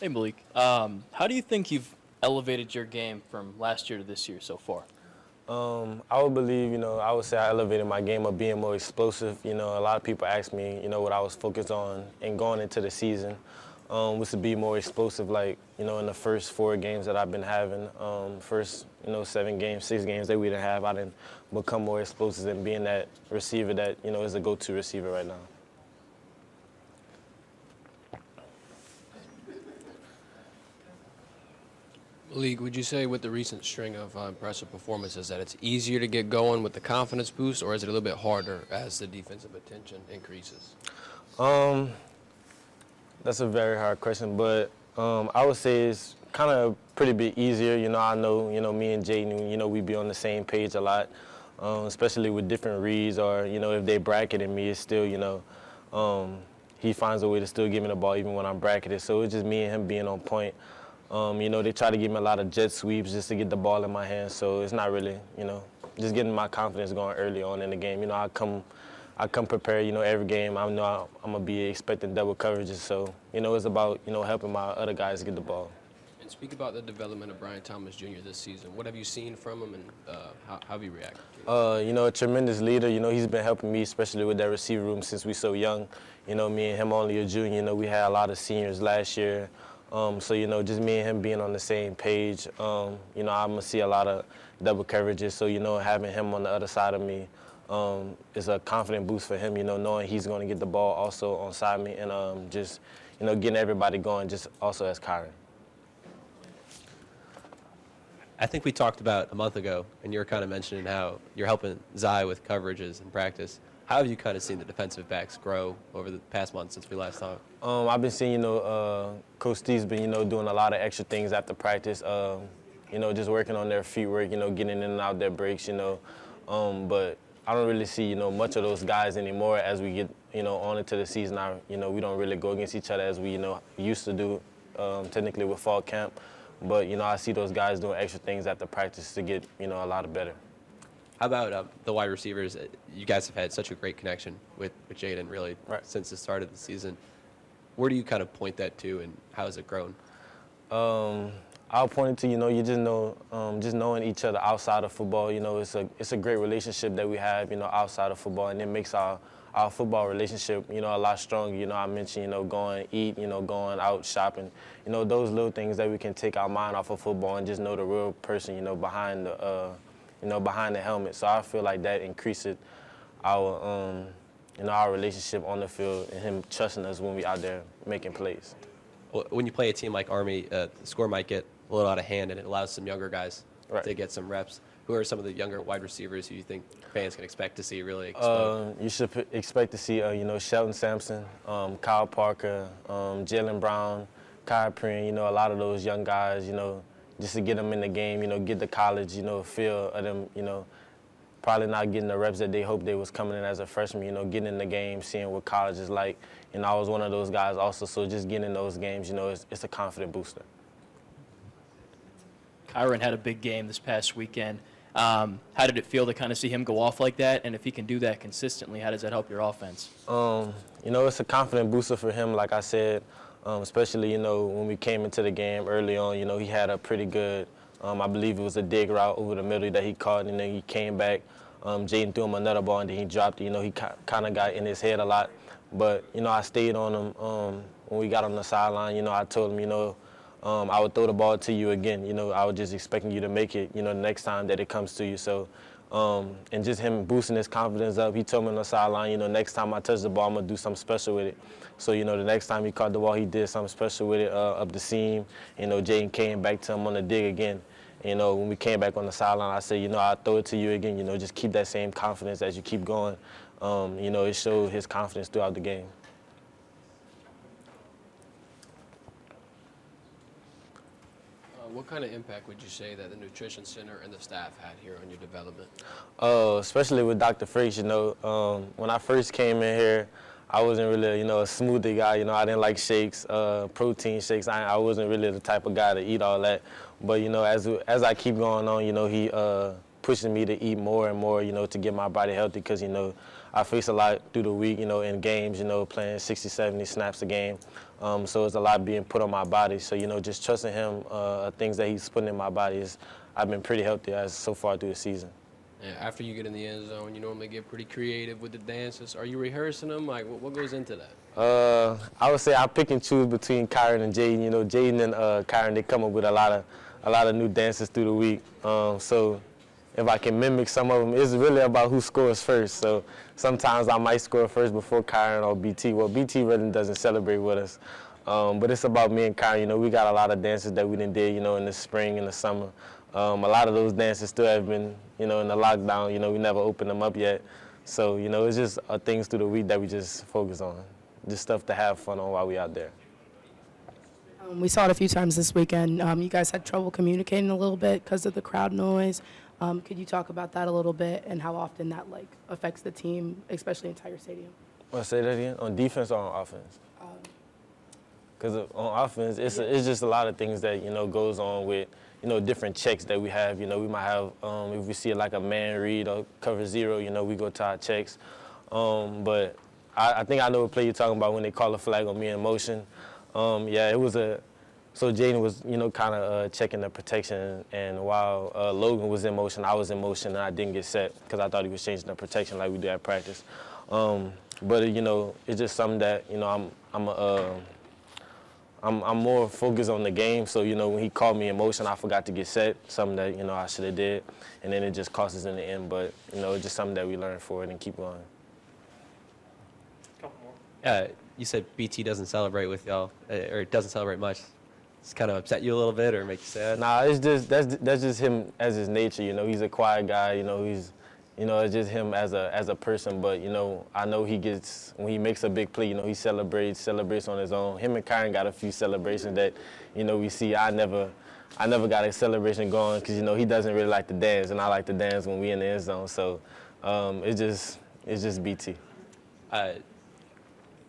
Hey, Malik. Um, how do you think you've elevated your game from last year to this year so far? Um, I would believe, you know, I would say I elevated my game of being more explosive. You know, a lot of people ask me, you know, what I was focused on and going into the season um, was to be more explosive, like, you know, in the first four games that I've been having, um, first, you know, seven games, six games that we didn't have, I didn't become more explosive and being that receiver that, you know, is a go-to receiver right now. League, would you say with the recent string of uh, impressive performances that it's easier to get going with the confidence boost, or is it a little bit harder as the defensive attention increases? Um, that's a very hard question, but um, I would say it's kind of pretty bit easier. You know, I know, you know, me and Jayden, you know, we be on the same page a lot, um, especially with different reads or, you know, if they bracketing me, it's still, you know, um, he finds a way to still give me the ball even when I'm bracketed. So it's just me and him being on point. Um, you know, they try to give me a lot of jet sweeps just to get the ball in my hands. So it's not really, you know, just getting my confidence going early on in the game. You know, I come, I come prepared. You know, every game I know I, am gonna be expecting double coverages. So you know, it's about you know helping my other guys get the ball. And speak about the development of Brian Thomas Jr. this season. What have you seen from him, and uh, how, how, have you reacted? Uh, you know, a tremendous leader. You know, he's been helping me, especially with that receiver room since we so young. You know, me and him only a junior. You know, we had a lot of seniors last year. Um, so, you know, just me and him being on the same page, um, you know, I'm to see a lot of double coverages. So, you know, having him on the other side of me um, is a confident boost for him, you know, knowing he's to get the ball also on side me and um, just, you know, getting everybody going just also as Kyren. I think we talked about a month ago, and you were kind of mentioning how you're helping Zy with coverages and practice. How have you kind of seen the defensive backs grow over the past month since we last talked? Um, I've been seeing, you know, uh, Coach Steve's been, you know, doing a lot of extra things after practice. Um, you know, just working on their feet work, you know, getting in and out their breaks, you know. Um, but I don't really see, you know, much of those guys anymore as we get, you know, on into the season. I, you know, we don't really go against each other as we, you know, used to do um, technically with fall camp. But, you know, I see those guys doing extra things after practice to get, you know, a lot better. How about um, the wide receivers? Uh, you guys have had such a great connection with, with Jayden, really, right. since the start of the season. Where do you kind of point that to, and how has it grown? Um, I'll point it to you know you just know um, just knowing each other outside of football. You know it's a it's a great relationship that we have. You know outside of football, and it makes our our football relationship you know a lot stronger. You know I mentioned you know going eat, you know going out shopping. You know those little things that we can take our mind off of football and just know the real person. You know behind the. Uh, you know, behind the helmet. So I feel like that increases our, um, you know, our relationship on the field and him trusting us when we out there making plays. When you play a team like Army, uh, the score might get a little out of hand, and it allows some younger guys right. to get some reps. Who are some of the younger wide receivers who you think fans can expect to see really explode? Uh, you should p- expect to see, uh, you know, Shelton Sampson, um, Kyle Parker, um, Jalen Brown, Khai Prean, you know, a lot of those young guys, you know, just to get them in the game, you know, get the college, you know, feel of them, you know, probably not getting the reps that they hoped they was coming in as a freshman, you know, getting in the game, seeing what college is like. And I was one of those guys also, so just getting in those games, you know, it's, it's a confident booster. Kyren had a big game this past weekend. Um, how did it feel to kind of see him go off like that? And if he can do that consistently, how does that help your offense? Um, you know, it's a confident booster for him. Like I said, um, especially, you know, when we came into the game early on, you know, he had a pretty good, um, I believe it was a dig route over the middle that he caught, and then he came back. Um, Jayden threw him another ball, and then he dropped it. You know, he kind of got in his head a lot. But, you know, I stayed on him um, when we got on the sideline. You know, I told him, you know, um, I would throw the ball to you again. You know, I was just expecting you to make it, you know, the next time that it comes to you. So, um, and just him boosting his confidence up. He told me on the sideline, you know, next time I touch the ball, I'm going to do something special with it. So, you know, the next time he caught the ball, he did something special with it uh, up the seam. You know, Jayden came back to him on the dig again. You know, when we came back on the sideline, I said, you know, I'll throw it to you again. You know, just keep that same confidence as you keep going. Um, you know, it showed his confidence throughout the game. What kind of impact would you say that the nutrition center and the staff had here on your development? Uh, especially with Dr. Frakes, you know, um, when I first came in here, I wasn't really, you know, a smoothie guy. You know, I didn't like shakes, uh, protein shakes. I, I wasn't really the type of guy to eat all that. But you know, as as I keep going on, you know, he uh, pushing me to eat more and more, you know, to get my body healthy. Because you know, I face a lot through the week, you know, in games, you know, playing 60, 70 snaps a game. Um, so it's a lot being put on my body. So, you know, just trusting him, uh, things that he's putting in my body is, I've been pretty healthy as so far through the season. Yeah, after you get in the end zone, you normally get pretty creative with the dances. Are you rehearsing them? Like, what, what goes into that? Uh, I would say I pick and choose between Kyren and Jayden. You know, Jayden and uh, Kyren, they come up with a lot of a lot of new dances through the week. Um, so if I can mimic some of them, it's really about who scores first. So sometimes I might score first before Kyren or BT. Well, BT really doesn't celebrate with us. Um, but it's about me and Kyren. You know, we got a lot of dances that we didn't did, you know, in the spring and the summer. Um, a lot of those dances still have been, you know, in the lockdown. You know, we never opened them up yet. So, you know, it's just uh, things through the week that we just focus on. Just stuff to have fun on while we out there. Um, we saw it a few times this weekend. Um, you guys had trouble communicating a little bit because of the crowd noise. Um, could you talk about that a little bit and how often that like affects the team, especially in Tiger Stadium? To say that again? On defense or on offense? Because on offense, it's, a, it's just a lot of things that, you know, goes on with, you know, different checks that we have. You know, we might have, um, if we see like a man read or cover zero, you know, we go to our checks. Um, but I, I, think I know what play you're talking about when they call a flag on me in motion. Um, yeah, it was a, so Jayden was, you know, kind of uh, checking the protection, and while uh, Logan was in motion, I was in motion, and I didn't get set because I thought he was changing the protection like we do at practice. Um, but you know, it's just something that you know I'm I'm a, uh, I'm, I'm more focused on the game. So, you know, when he called me in motion, I forgot to get set, something that, you know, I should have did. And then it just cost us in the end. But, you know, it's just something that we learn for it and keep going. Couple more. Uh, you said BT doesn't celebrate with y'all, uh, or it doesn't celebrate much. It's kind of upset you a little bit or make you sad? Nah, it's just, that's, that's just him as his nature, you know. He's a quiet guy, you know, he's, you know, it's just him as a as a person. But you know, I know he gets when he makes a big play. You know, he celebrates celebrates on his own. Him and Kyren got a few celebrations that, you know, we see. I never, I never got a celebration going because you know he doesn't really like to dance, and I like to dance when we in the end zone. So um, it's just it's just BT. Uh,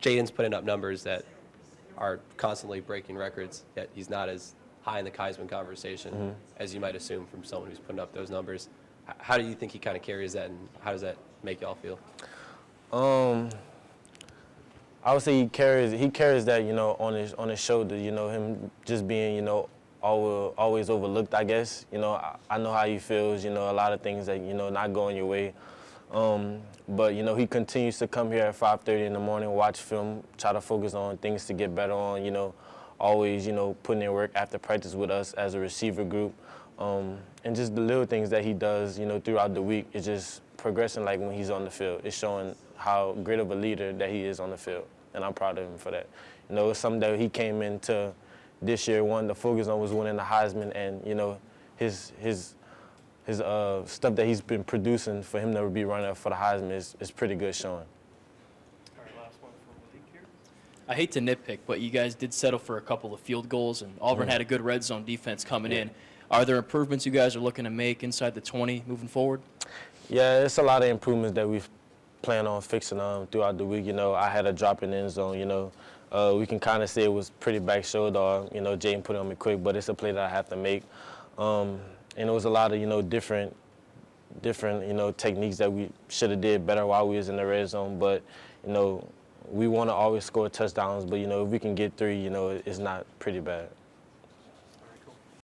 Jayden's putting up numbers that are constantly breaking records. Yet he's not as high in the Heisman conversation mm-hmm. as you might assume from someone who's putting up those numbers. How do you think he kind of carries that, and how does that make y'all feel? Um, I would say he carries he carries that you know on his on his shoulder. You know him just being you know always always overlooked. I guess you know I, I, know how he feels. You know a lot of things that you know not going your way. Um, but you know he continues to come here at 5:30 in the morning, watch film, try to focus on things to get better on. You know, always you know putting in work after practice with us as a receiver group. Um, and just the little things that he does, you know, throughout the week is just progressing like when he's on the field. It's showing how great of a leader that he is on the field, and I'm proud of him for that. You know, it's something that he came into this year, one, the focus on was winning the Heisman, and, you know, his, his, his uh, stuff that he's been producing for him to be running up for the Heisman is, is pretty good showing. I hate to nitpick, but you guys did settle for a couple of field goals, and Auburn mm. had a good red zone defense coming yeah. in. Are there improvements you guys are looking to make inside the 20 moving forward? Yeah, it's a lot of improvements that we've planned on fixing um, throughout the week. You know, I had a drop in the end zone, you know. Uh, we can kind of say it was pretty back shoulder, you know, Jayden put it on me quick, but it's a play that I have to make. Um, and it was a lot of, you know, different, different, you know, techniques that we should have did better while we was in the red zone. But, you know, we want to always score touchdowns, but, you know, if we can get three, you know, it's not pretty bad.